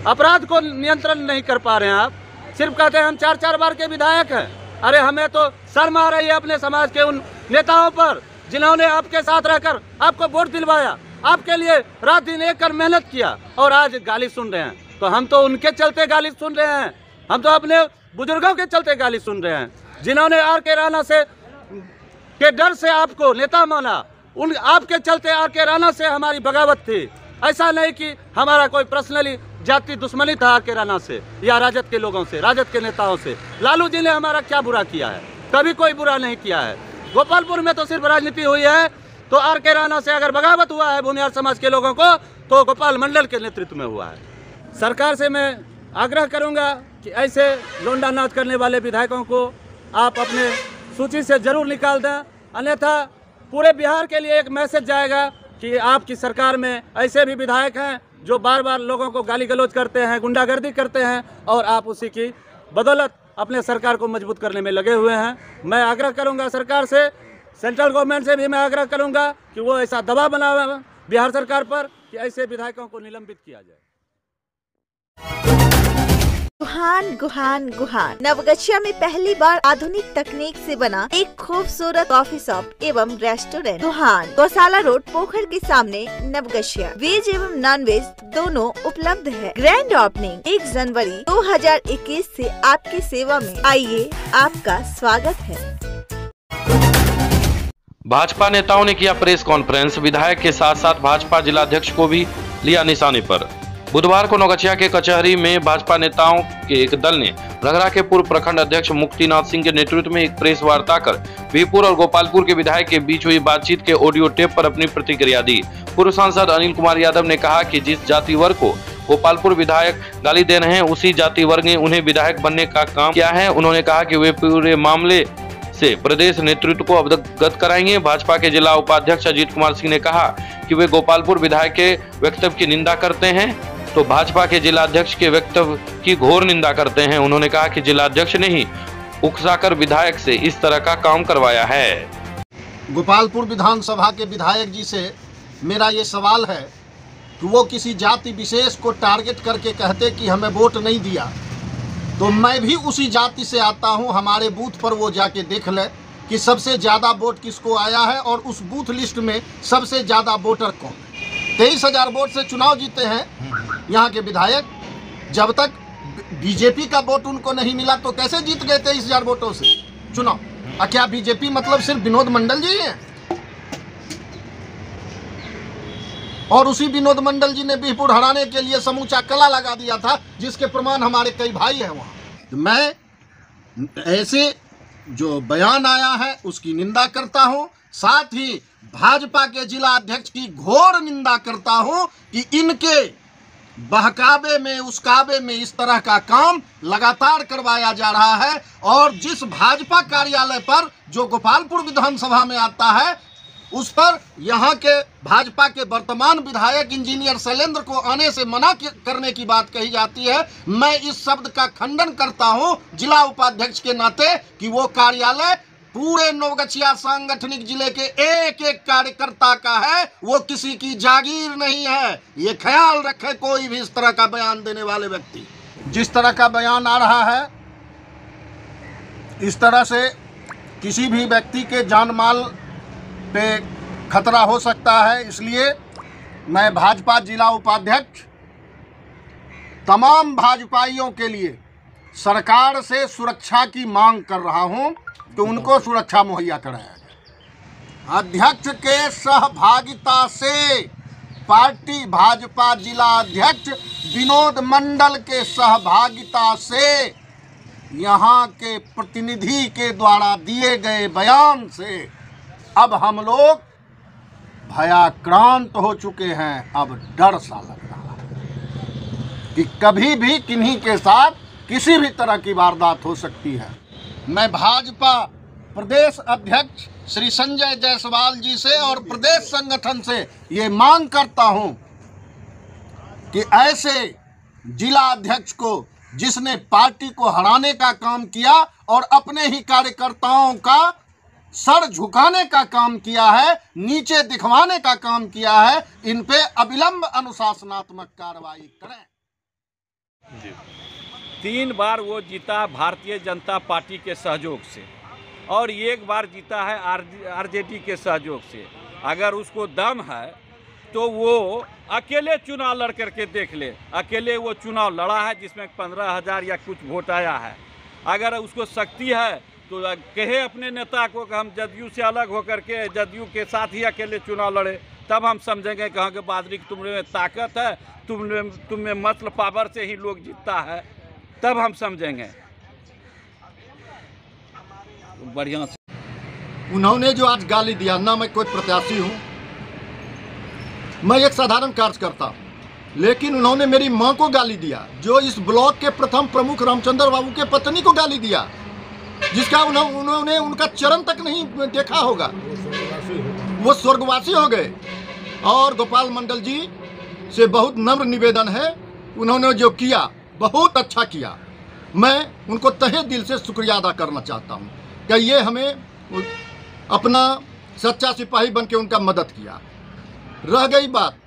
अपराध को नियंत्रण नहीं कर पा रहे हैं आप। सिर्फ़ कहते हैं, हम चार चार बार के विधायक हैं। अरे हमें तो शर्म आ रही है अपने समाज के उन नेताओं पर, जिन्होंने आपके साथ रहकर आपको वोट दिलवाया। आपके लिए रात दिन एक कर मेहनत किया और आज गाली सुन रहे हैं। तो हम तो उनके चलते गाली सुन रहे हैं। हम तो अपने बुज़ुर्गों के चलते गाली सुन रहे हैं। जिन्होंने आर के राणा से, के डर से आपको नेता माना, उन, आपके चलते आर के राणा से हमारी बगावत थी। ऐसा नहीं कि हमारा कोई पर्सनली जाति दुश्मनी था आर के राणा से, या राजद के लोगों से, राजद के नेताओं से। लालू जी ने हमारा क्या बुरा किया है? कभी कोई बुरा नहीं किया है। गोपालपुर में तो सिर्फ़ राजनीति हुई है तो आर के राणा से अगर बगावत हुआ है भूमिहार समाज के लोगों को तो गोपाल मंडल के नेतृत्व में हुआ है। सरकार से मैं आग्रह करूँगा कि ऐसे लोंडा नाच करने वाले विधायकों को आप अपने सूची से ज़रूर निकाल दें। अन्यथा पूरे बिहार के लिए एक मैसेज जाएगा कि आपकी सरकार में ऐसे भी विधायक हैं जो बार बार लोगों को गाली गलौज करते हैं, गुंडागर्दी करते हैं और आप उसी की बदौलत अपने सरकार को मज़बूत करने में लगे हुए हैं। मैं आग्रह करूँगा सरकार से, सेंट्रल गवर्नमेंट से भी मैं आग्रह करूँगा कि वो ऐसा दबाव बनावे बिहार सरकार पर कि ऐसे विधायकों को निलंबित किया जाए। गुहान गुहान गुहान। नवगछिया में पहली बार आधुनिक तकनीक से बना एक खूबसूरत कॉफ़ी शॉप एवं रेस्टोरेंट गुहान। गौशाला रोड, पोखर के सामने नवगछिया। वेज एवं नॉन वेज दोनों उपलब्ध है। ग्रैंड ओपनिंग एक जनवरी 2021 से आपकी सेवा में। आइए, आपका स्वागत है। भाजपा नेताओं ने किया प्रेस कॉन्फ्रेंस विधायक के साथ साथ भाजपा जिलाध्यक्ष को भी लिया निशाने पर। बुधवार को नौगछिया के कचहरी में भाजपा नेताओं के एक दल ने रगरा के पूर्व प्रखंड अध्यक्ष मुक्तिनाथ सिंह के नेतृत्व में एक प्रेस वार्ता कर बीरपुर और गोपालपुर के विधायक के बीच हुई बातचीत के ऑडियो टेप पर अपनी प्रतिक्रिया दी। पूर्व सांसद अनिल कुमार यादव ने कहा कि जिस जाति वर्ग को गोपालपुर विधायक गाली दे रहे हैं, उसी जाति वर्ग ने उन्हें विधायक बनने का काम किया है। उन्होंने कहा कि वे पूरे मामले से प्रदेश नेतृत्व को अवगत कराएँगे। भाजपा के जिला उपाध्यक्ष अजीत कुमार सिंह ने कहा कि वे गोपालपुर विधायक के वक्तव्य की निंदा करते हैं। तो भाजपा के जिलाध्यक्ष के वक्तव्य की घोर निंदा करते हैं। उन्होंने कहा कि जिलाध्यक्ष ने ही उकसाकर विधायक से इस तरह का काम करवाया है। गोपालपुर विधानसभा के विधायक जी से मेरा ये सवाल है कि वो किसी जाति विशेष को टारगेट करके कहते कि हमें वोट नहीं दिया तो मैं भी उसी जाति से आता हूँ। हमारे बूथ पर वो जाके देख ले कि सबसे ज़्यादा वोट किसको आया है और उस बूथ लिस्ट में सबसे ज़्यादा वोटर कौन तेईस हज़ार वोट से चुनाव जीते हैं। यहाँ के विधायक, जब तक बीजेपी का वोट उनको नहीं मिला तो कैसे जीत गए तेईस हज़ार वोटों से? चुनाव। और क्या बीजेपी मतलब सिर्फ़ विनोद मंडल जी हैं? और उसी विनोद मंडल जी ने बीहपुर हराने के लिए समूचा कला लगा दिया था, जिसके प्रमाण हमारे कई भाई हैं वहाँ। तो मैं ऐसे जो बयान आया है, उसकी निंदा करता हूँ। साथ ही भाजपा के जिला अध्यक्ष की घोर निंदा करता हूँ कि इनके बहकावे में, उसकावे में इस तरह का काम लगातार करवाया जा रहा है और जिस भाजपा कार्यालय पर जो गोपालपुर विधानसभा में आता है, उस पर यहाँ के भाजपा के वर्तमान विधायक इंजीनियर शैलेंद्र को आने से मना करने की बात कही जाती है। मैं इस शब्द का खंडन करता हूँ जिला उपाध्यक्ष के नाते कि वो कार्यालय पूरे नवगछिया सांगठनिक ज़िले के एक एक कार्यकर्ता का है, वो किसी की जागीर नहीं है। ये ख्याल रखे कोई भी इस तरह का बयान देने वाले व्यक्ति। जिस तरह का बयान आ रहा है, इस तरह से किसी भी व्यक्ति के जान माल पे खतरा हो सकता है। इसलिए मैं भाजपा जिला उपाध्यक्ष, तमाम भाजपाइयों के लिए सरकार से सुरक्षा की मांग कर रहा हूँ। कि उनको सुरक्षा मुहैया कराया जाए। अध्यक्ष के सहभागिता से पार्टी भाजपा जिला अध्यक्ष विनोद मंडल के सहभागिता से यहाँ के प्रतिनिधि के द्वारा दिए गए बयान से अब हम लोग भयाक्रांत हो चुके हैं। अब डर सा लग रहा है कि कभी भी किन्हीं के साथ किसी भी तरह की वारदात हो सकती है। मैं भाजपा प्रदेश अध्यक्ष श्री संजय जायसवाल जी से और प्रदेश संगठन से ये मांग करता हूँ कि ऐसे जिला अध्यक्ष को, जिसने पार्टी को हराने का काम किया और अपने ही कार्यकर्ताओं का सर झुकाने का काम किया है, नीचे दिखवाने का काम किया है, इन पे अविलंब अनुशासनात्मक कार्रवाई करें। तीन बार वो जीता भारतीय जनता पार्टी के सहयोग से। और एक बार जीता है आर, आरजेडी के सहयोग से। अगर उसको दम है तो वो अकेले चुनाव लड़ करके देख ले। अकेले वो चुनाव लड़ा है, जिसमें पंद्रह हज़ार या कुछ वोट आया है। अगर उसको शक्ति है तो कहे अपने नेता को कि हम जदयू से अलग होकर के, जदयू के साथ ही अकेले चुनाव लड़े। तब हम समझेंगे कहाँ के बादरी तुम ताकत है तुम तुम में मतलब पावर से ही लोग जीतता है। तब हम समझेंगे। बढ़िया से। उन्होंने जो आज गाली दिया, ना मैं कोई प्रत्याशी हूँ। मैं एक साधारण कार्यकर्ता, लेकिन उन्होंने मेरी माँ को गाली दिया, जो इस ब्लॉक के प्रथम प्रमुख रामचंद्र बाबू के पत्नी को गाली दिया, जिसका उन्होंने उनका चरण तक नहीं देखा होगा। वो स्वर्गवासी हो गए। और गोपाल मंडल जी से बहुत नम्र निवेदन है, उन्होंने जो किया बहुत अच्छा किया। मैं उनको तहे दिल से शुक्रिया अदा करना चाहता हूँ कि ये हमें अपना सच्चा सिपाही बन के उनका मदद किया। रह गई बात।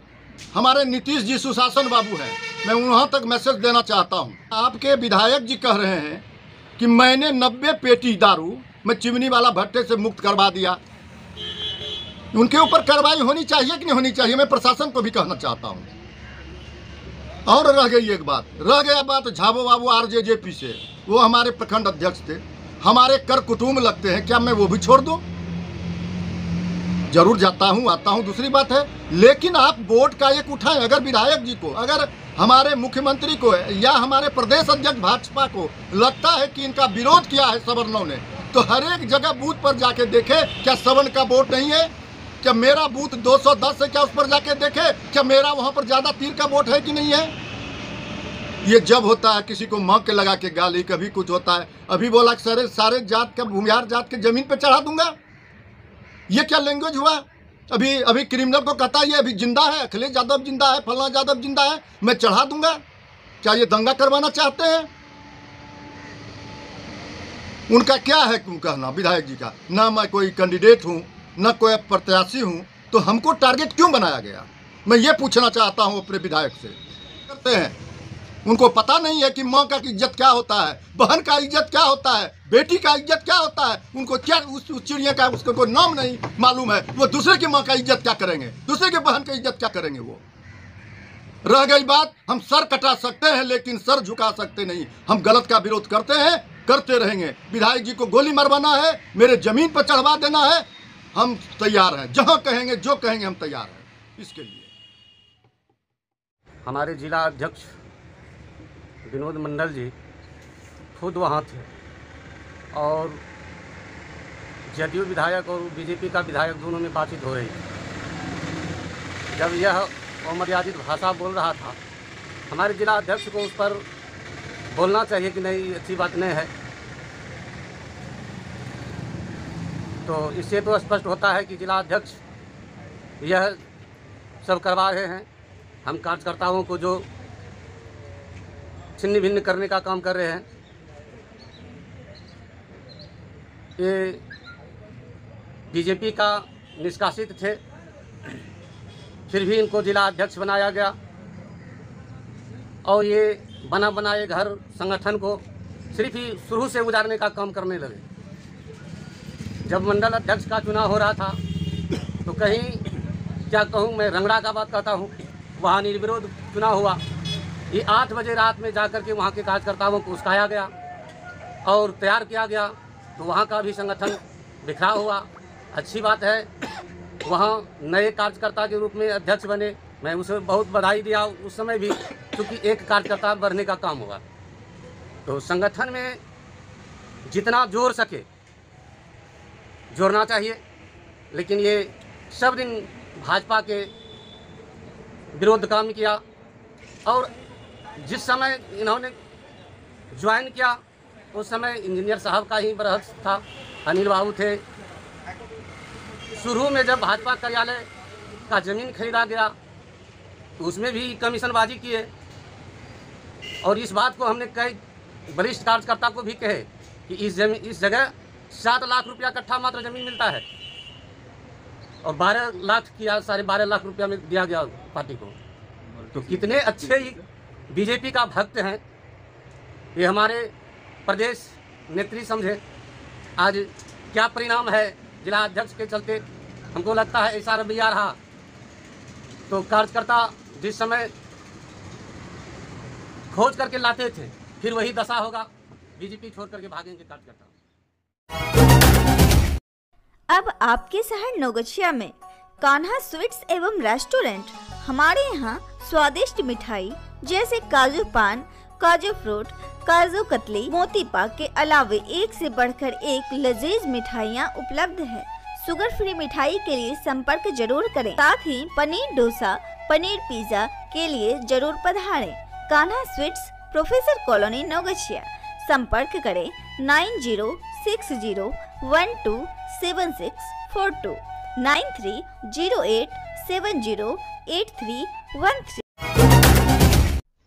हमारे नीतीश जी सुशासन बाबू हैं। मैं वहाँ तक मैसेज देना चाहता हूँ। आपके विधायक जी कह रहे हैं कि मैंने नब्बे पेटी दारू मैं चिमनी वाला भट्टे से मुक्त करवा दिया। उनके ऊपर कार्रवाई होनी चाहिए कि नहीं होनी चाहिए? मैं प्रशासन को भी कहना चाहता हूँ। और रह गई एक बात। रह गया बात झाबो बाबू आर जे जे पी से। वो हमारे प्रखंड अध्यक्ष थे। हमारे कर कुटुम्ब लगते हैं। क्या मैं वो भी छोड़ दूँ? ज़रूर जाता हूँ, आता हूँ, दूसरी बात है। लेकिन आप वोट का एक उठाएँ, अगर विधायक जी को, अगर हमारे मुख्यमंत्री को या हमारे प्रदेश अध्यक्ष भाजपा को लगता है कि इनका विरोध किया है सवर्णों ने तो हर एक जगह बूथ पर जाके देखे, क्या सवर्ण का वोट नहीं है? क्या मेरा बूथ 210 है क्या उस पर जाके देखे? क्या मेरा वहाँ पर ज़्यादा तीर का वोट है कि नहीं है? ये जब होता है, किसी को माँ के लगा के गाली, कभी कुछ होता है। अभी बोला सारे सारे जात का, भूमिहार जात के ज़मीन पे चढ़ा दूँगा। ये क्या लैंग्वेज हुआ? अभी अभी क्रिमिनल को कहता है ये, अभी ज़िंदा है, अखिलेश यादव ज़िंदा है, फलना यादव ज़िंदा है, मैं चढ़ा दूँगा। क्या ये दंगा करवाना चाहते हैं? उनका क्या है कहना, विधायक जी का? ना मैं कोई कैंडिडेट हूँ। न कोई प्रत्याशी हूँ तो हमको टारगेट क्यों बनाया गया? मैं ये पूछना चाहता हूँ अपने विधायक से। करते हैं। उनको पता नहीं है कि माँ का इज़्ज़त क्या होता है बहन का इज़्ज़त क्या होता है बेटी का इज़्ज़त क्या होता है उनको क्या उस, उस चिड़िया का उसको कोई नाम नहीं मालूम है वो दूसरे की माँ का इज़्ज़त क्या करेंगे? दूसरे के बहन का इज़्ज़त क्या करेंगे वो? रह गई बात हम सर कटा सकते हैं लेकिन सर झुका सकते नहीं। हम गलत का विरोध करते हैं करते रहेंगे। विधायक जी को गोली मरवाना है मेरे ज़मीन पर चढ़वा देना है हम तैयार हैं। जहाँ कहेंगे, जो कहेंगे, हम तैयार हैं। इसके लिए। हमारे जिला अध्यक्ष विनोद मंडल जी खुद वहाँ थे और जदयू विधायक और बीजेपी का विधायक दोनों में बातचीत हो रही थी। जब यह अमर्यादित भाषा बोल रहा था, हमारे जिला अध्यक्ष को उस पर बोलना चाहिए कि नहीं अच्छी बात नहीं है। तो इससे तो स्पष्ट होता है कि जिला अध्यक्ष यह सब करवा रहे हैं। हम कार्यकर्ताओं को जो छिन्न भिन्न करने का काम कर रहे हैं, ये बीजेपी का निष्कासित थे, फिर भी इनको जिला अध्यक्ष बनाया गया। और ये बना बनाए घर संगठन को सिर्फ़ ही शुरू से उजारने का काम करने लगे। जब मंडल अध्यक्ष का चुनाव हो रहा था तो कहीं क्या कहूँ, मैं रंगड़ा का बात कहता हूँ, वहाँ निर्विरोध चुनाव हुआ। ये आठ बजे रात में जाकर के वहाँ के कार्यकर्ताओं को उस्काया गया और तैयार किया गया तो वहाँ का भी संगठन बिखरा हुआ। अच्छी बात है, वहाँ नए कार्यकर्ता के रूप में अध्यक्ष बने। मैं उसे बहुत बधाई दिया उस समय भी, क्योंकि एक कार्यकर्ता बढ़ने का काम हुआ तो संगठन में जितना जोड़ सके जोड़ना चाहिए। लेकिन ये सब दिन भाजपा के विरोध काम किया और जिस समय इन्होंने ज्वाइन किया, उस समय इंजीनियर साहब का ही बरहस था, अनिल बाबू थे। शुरू में जब भाजपा कार्यालय का ज़मीन खरीदा गया तो उसमें भी कमीशनबाजी किए और इस बात को हमने कई वरिष्ठ कार्यकर्ता को भी कहे कि इस ज़मीन इस जगह सात लाख रुपया कट्ठा मात्र ज़मीन मिलता है। और बारह लाख किया साढ़े बारह लाख रुपया में दिया गया पार्टी को। तो कितने अच्छे बीजेपी का भक्त हैं। ये हमारे प्रदेश नेत्री समझे आज क्या परिणाम है जिला अध्यक्ष के चलते? हमको लगता है ऐसा रवैया रहा। तो कार्यकर्ता जिस समय खोज करके लाते थे, फिर वही दशा होगा। बीजेपी छोड़ करके भागेंगे कार्यकर्ता। अब आपके शहर नौगछिया में कान्हा स्वीट्स एवं रेस्टोरेंट, हमारे यहाँ स्वादिष्ट मिठाई जैसे काजू पान, काजू फ्रूट, काजू कतली, मोती पाक के अलावे एक से बढ़कर एक लजीज मिठाइयाँ उपलब्ध है। शुगर फ्री मिठाई के लिए संपर्क ज़रूर करें। साथ ही पनीर डोसा, पनीर पिज्जा के लिए ज़रूर पधारें। Kanha sweets, professor colony Naugachia संपर्क करें nine zero six zero one two seven six four two nine three zero eight seven zero eight three one three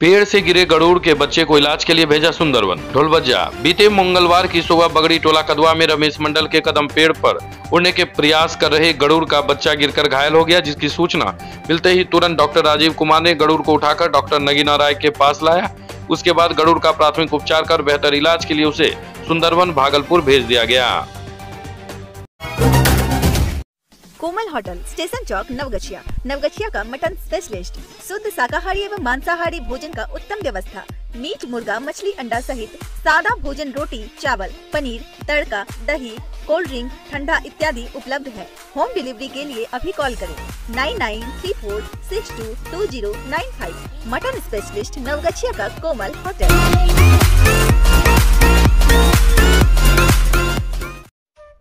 पेड़ से गिरे गरुड़ के बच्चे को इलाज के लिए भेजा सुंदरवन। ढोलबज्जा बीते मंगलवार की सुबह बगड़ी टोला कदवा में रमेश मंडल के कदम पेड़ पर उड़ने के प्रयास कर रहे गरुड़ का बच्चा गिरकर घायल हो गया, जिसकी सूचना मिलते ही तुरंत डॉक्टर राजीव कुमार ने गरुड़ को उठाकर डॉक्टर नगीना राय के पास लाया। उसके बाद गरुड़ का प्राथमिक उपचार कर बेहतर इलाज के लिए उसे सुंदरवन भागलपुर भेज दिया गया। कोमल होटल, स्टेशन चौक, नवगछिया। नवगछिया का मटन स्पेशलिस्ट। शुद्ध शाकाहारी एवं मांसाहारी भोजन का उत्तम व्यवस्था। मीट, मुर्गा, मछली अंडा सहित सादा भोजन रोटी, चावल, पनीर, तड़का, दही कोल्ड ड्रिंक, ठंडा इत्यादि उपलब्ध है। होम डिलीवरी के लिए अभी कॉल करें। Nine nine three four six two two zero nine five. Mutton specialist Naugachhia का कोमल होटल।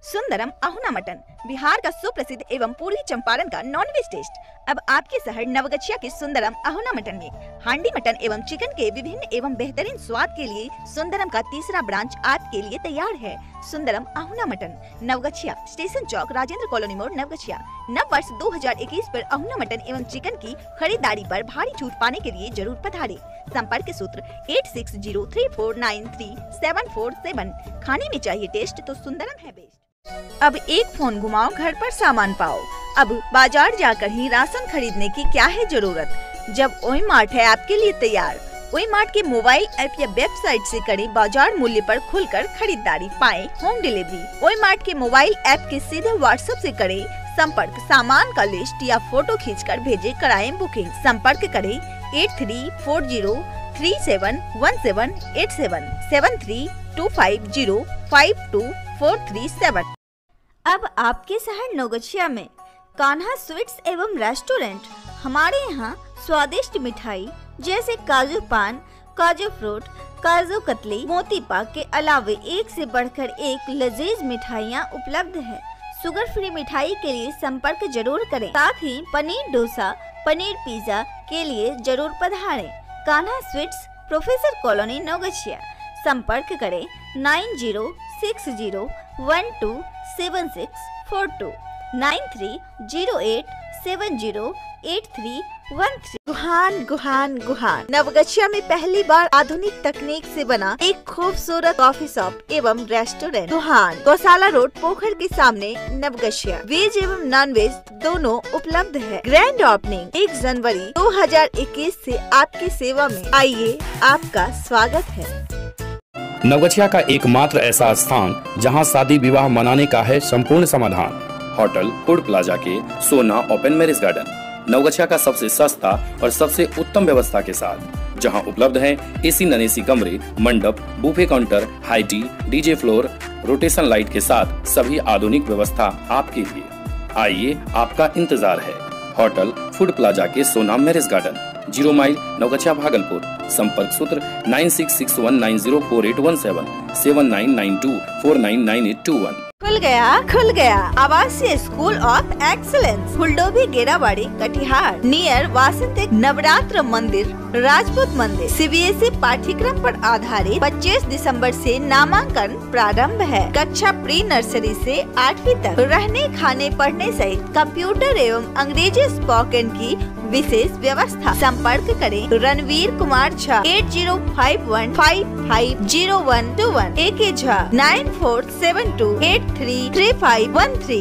सुंदरम अहुना मटन, बिहार का सुप्रसिद्ध एवं पूर्वी चंपारण का नॉन वेज टेस्ट अब आपके शहर नवगछिया के सुंदरम अहुना मटन में, हांडी मटन एवं चिकन के विभिन्न एवं बेहतरीन स्वाद के लिए सुंदरम का तीसरा ब्रांच आपके लिए तैयार है। सुंदरम अहुना मटन, नवगछिया, स्टेशन चौक, राजेंद्र कॉलोनी मोड़, नवगछिया। नव वर्ष 2021 पर अहुना मटन एवं चिकन की खरीदारी पर भारी छूट पाने के लिए ज़रूर पधारे। संपर्क सूत्र एट खाने में चाहिए टेस्ट तो सुंदरम है बेस्ट। अब एक फ़ोन घुमाओ, घर पर सामान पाओ। अब बाज़ार जाकर ही राशन खरीदने की क्या है ज़रूरत? जब ओई मार्ट है आपके लिए तैयार। ओई मार्ट के मोबाइल ऐप या वेबसाइट से करें बाज़ार मूल्य पर खुलकर खरीदारी, पाए होम डिलीवरी ओई मार्ट के मोबाइल ऐप के सीधे व्हाट्सएप से करें संपर्क, सामान का लिस्ट या फ़ोटो खींचकर भेजे, कराए बुकिंग संपर्क करें eight three four zero three seven one seven eight seven seven three two five zero five two four three seven अब आपके शहर नौगछिया में कान्हा स्वीट्स एवं रेस्टोरेंट, हमारे यहाँ स्वादिष्ट मिठाई, जैसे काजू पान, काजू फ्रूट, काजू कतली, मोती पाक के अलावे एक से बढ़कर एक लजीज मिठाइयाँ उपलब्ध है। शुगर फ्री मिठाई के लिए संपर्क ज़रूर करें। साथ ही पनीर डोसा, पनीर पिज्जा के लिए ज़रूर पधारें। Kanha sweets, professor colony Naugachia. संपर्क करें nine zero six zero one two seven six four two, nine three zero eight seven zero eight three one three. Guhan Guhan Guhan. Naugachia में पहली बार आधुनिक तकनीक से बना एक खूबसूरत कॉफ़ी शॉप एवं रेस्टोरेंट गुहान। गौशाला रोड, पोखर के सामने नवगछिया। वेज एवं नॉन वेज दोनों उपलब्ध है। ग्रैंड ओपनिंग एक जनवरी 2021 से आपकी सेवा में। आइए, आपका स्वागत है। नवगछिया का एकमात्र ऐसा स्थान जहाँ शादी विवाह मनाने का है संपूर्ण समाधान। होटल, फ़ूड प्लाजा के सोना ओपन मैरिज गार्डन, नवगछिया का सबसे सस्ता और सबसे उत्तम व्यवस्था के साथ, जहाँ उपलब्ध है एसी ननेसी कमरे, मंडप, buffet counter high tea DJ floor rotation light के साथ सभी आधुनिक व्यवस्था आपके लिए। आइए आपका इंतज़ार है। होटल, फ़ूड प्लाजा के Sona marriage garden, zero mile, Naugachia Bhagalpur, संपर्क सूत्र nine six six one nine zero four eight one seven seven nine nine two, four nine nine eight two one. खुल गया खुल गया। आवासीय school of excellence Phuldobhi Gerabari Katihar. Near वासंतिक नवरात्र मंदिर, राजपूत मंदिर। सीबीएसई पाठ्यक्रम पर आधारित 25 दिसंबर से नामांकन प्रारंभ है। कक्षा प्री नर्सरी से आठवीं तक। रहने, खाने, पढ़ने सहित कंप्यूटर एवं अंग्रेज़ी स्पोकन की विशेष व्यवस्था। संपर्क करें Ranveer Kumar Jha, eight zero five one five five zero one two one. A K Jha, nine four seven two eight three three five one three